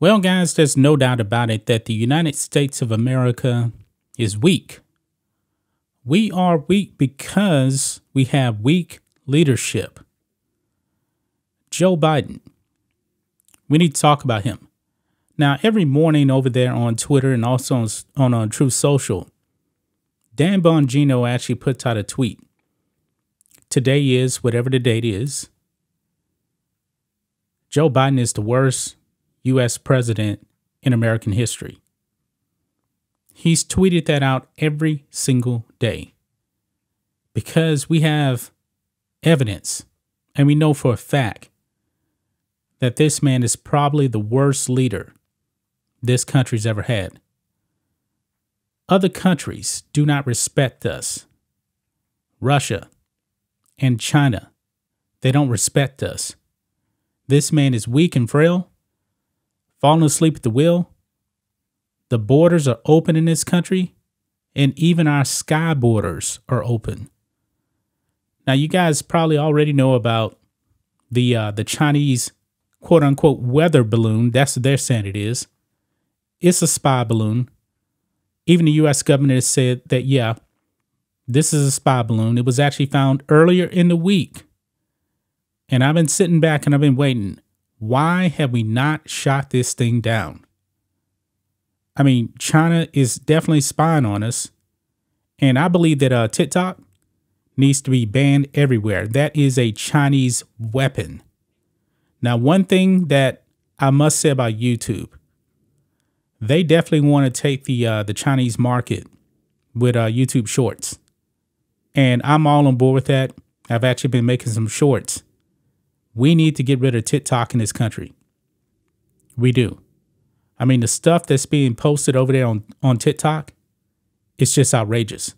Well, guys, there's no doubt about it that the United States of America is weak. We are weak because we have weak leadership. Joe Biden, we need to talk about him. Now, every morning over there on Twitter and also on, on, on Truth Social, Dan Bongino actually puts out a tweet. Today is whatever the date is. Joe Biden is the worst U.S. president in American history. He's tweeted that out every single day because we have evidence and we know for a fact that this man is probably the worst leader this country's ever had. Other countries do not respect us. Russia and China, they don't respect us. This man is weak and frail falling asleep at the wheel. The borders are open in this country, and even our sky borders are open. Now, you guys probably already know about the uh, the Chinese quote unquote weather balloon. That's what they're saying it is. It's a spy balloon. Even the U.S. government has said that yeah, this is a spy balloon. It was actually found earlier in the week, and I've been sitting back and I've been waiting. Why have we not shot this thing down? I mean, China is definitely spying on us. And I believe that uh, TikTok needs to be banned everywhere. That is a Chinese weapon. Now, one thing that I must say about YouTube, they definitely want to take the uh, the Chinese market with uh, YouTube Shorts, and I'm all on board with that. I've actually been making some shorts we need to get rid of TikTok in this country. We do. I mean, the stuff that's being posted over there on, on TikTok, it's just outrageous.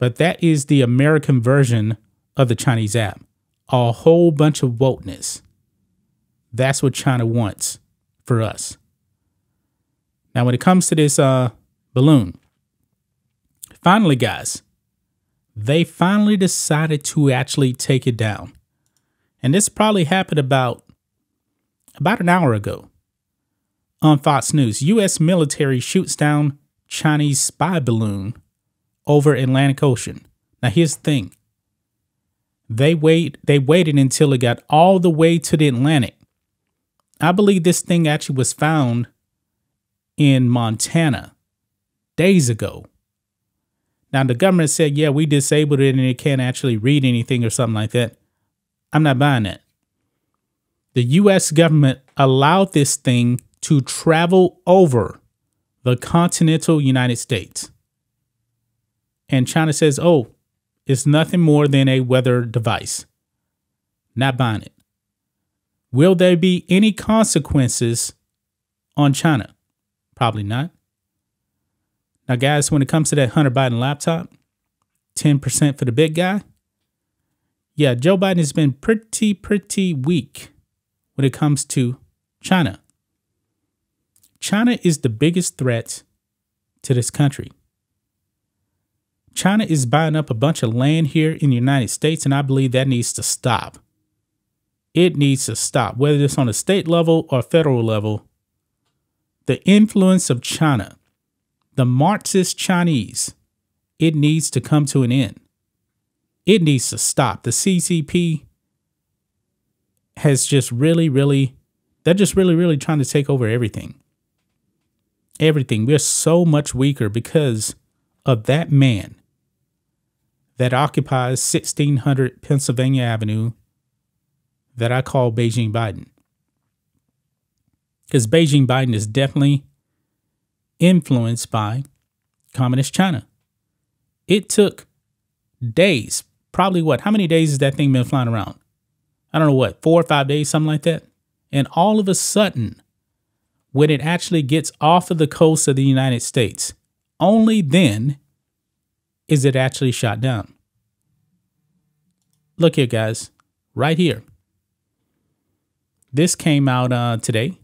But that is the American version of the Chinese app. A whole bunch of wokeness. That's what China wants for us. Now, when it comes to this uh, balloon, finally, guys, they finally decided to actually take it down. And this probably happened about about an hour ago. On Fox News, US military shoots down Chinese spy balloon over Atlantic Ocean. Now here's the thing. They wait they waited until it got all the way to the Atlantic. I believe this thing actually was found in Montana days ago. Now the government said, yeah, we disabled it and it can't actually read anything or something like that. I'm not buying it. The US government allowed this thing to travel over the continental United States. And China says, oh, it's nothing more than a weather device. Not buying it. Will there be any consequences on China? Probably not. Now, guys, when it comes to that Hunter Biden laptop, 10% for the big guy, yeah, Joe Biden has been pretty, pretty weak when it comes to China. China is the biggest threat to this country. China is buying up a bunch of land here in the United States, and I believe that needs to stop. It needs to stop, whether it's on a state level or federal level. The influence of China, the Marxist Chinese, it needs to come to an end. It needs to stop. The CCP has just really, really, they're just really, really trying to take over everything. Everything. We're so much weaker because of that man that occupies 1600 Pennsylvania Avenue that I call Beijing Biden. Because Beijing Biden is definitely influenced by Communist China. It took days, probably what? How many days has that thing been flying around? I don't know what, four or five days, something like that. And all of a sudden, when it actually gets off of the coast of the United States, only then is it actually shot down. Look here, guys, right here. This came out uh, today.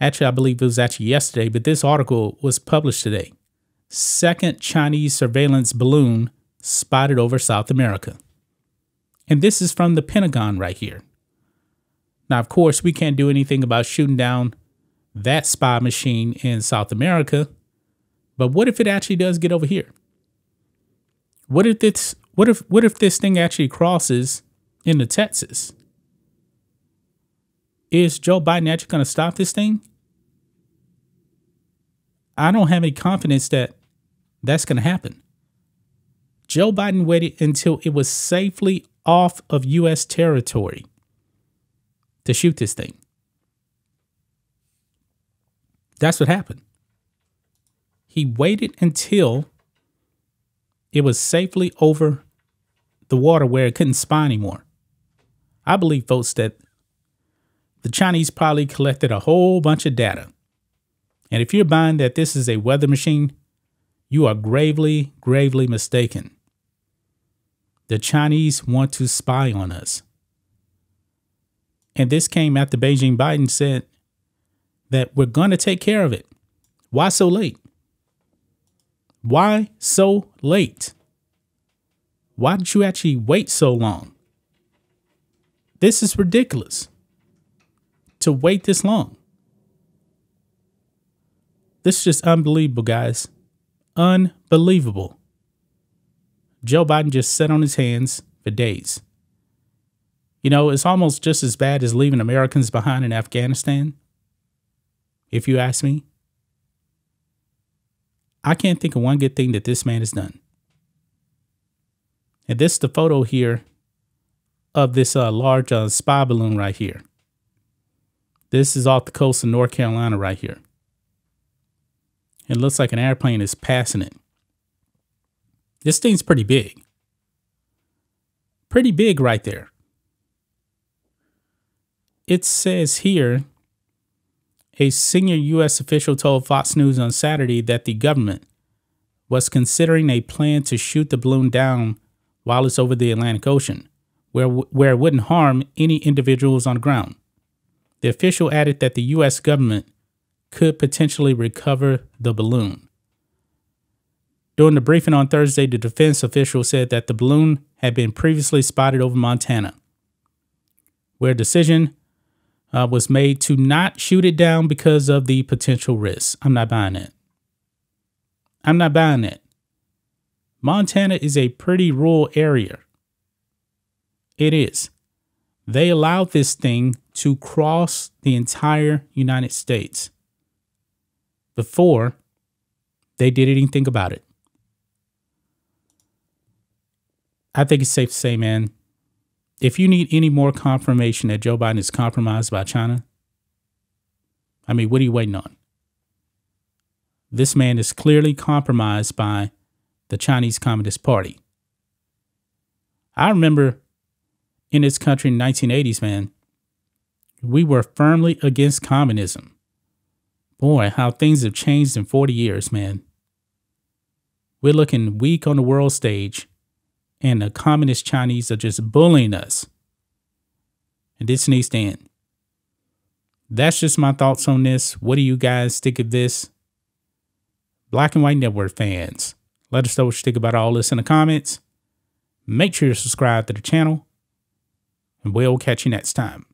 Actually, I believe it was actually yesterday, but this article was published today. Second Chinese surveillance balloon spotted over South America. And this is from the Pentagon right here. Now, of course, we can't do anything about shooting down that spy machine in South America. But what if it actually does get over here? What if this what if what if this thing actually crosses into Texas? Is Joe Biden actually going to stop this thing? I don't have any confidence that that's going to happen. Joe Biden waited until it was safely off of U.S. territory to shoot this thing. That's what happened. He waited until it was safely over the water where it couldn't spy anymore. I believe, folks, that the Chinese probably collected a whole bunch of data. And if you're buying that this is a weather machine, you are gravely, gravely mistaken. The Chinese want to spy on us. And this came after Beijing Biden said that we're going to take care of it. Why so late? Why so late? Why did you actually wait so long? This is ridiculous to wait this long. This is just unbelievable, guys. Unbelievable. Joe Biden just sat on his hands for days. You know, it's almost just as bad as leaving Americans behind in Afghanistan, if you ask me. I can't think of one good thing that this man has done. And this is the photo here of this uh, large uh, spy balloon right here. This is off the coast of North Carolina right here. It looks like an airplane is passing it. This thing's pretty big. Pretty big right there. It says here a senior U.S. official told Fox News on Saturday that the government was considering a plan to shoot the balloon down while it's over the Atlantic Ocean, where, where it wouldn't harm any individuals on the ground. The official added that the U.S. government could potentially recover the balloon. During the briefing on Thursday, the defense official said that the balloon had been previously spotted over Montana, where a decision uh, was made to not shoot it down because of the potential risks. I'm not buying it. I'm not buying it. Montana is a pretty rural area. It is. They allowed this thing to cross the entire United States before they did anything about it. I think it's safe to say, man, if you need any more confirmation that Joe Biden is compromised by China, I mean, what are you waiting on? This man is clearly compromised by the Chinese Communist Party. I remember in this country in the 1980s, man, we were firmly against communism. Boy, how things have changed in 40 years, man. We're looking weak on the world stage and the communist Chinese are just bullying us. And this needs to end. That's just my thoughts on this. What do you guys think of this? Black and White Network fans, let us know what you think about all this in the comments. Make sure you subscribe to the channel, and we'll catch you next time.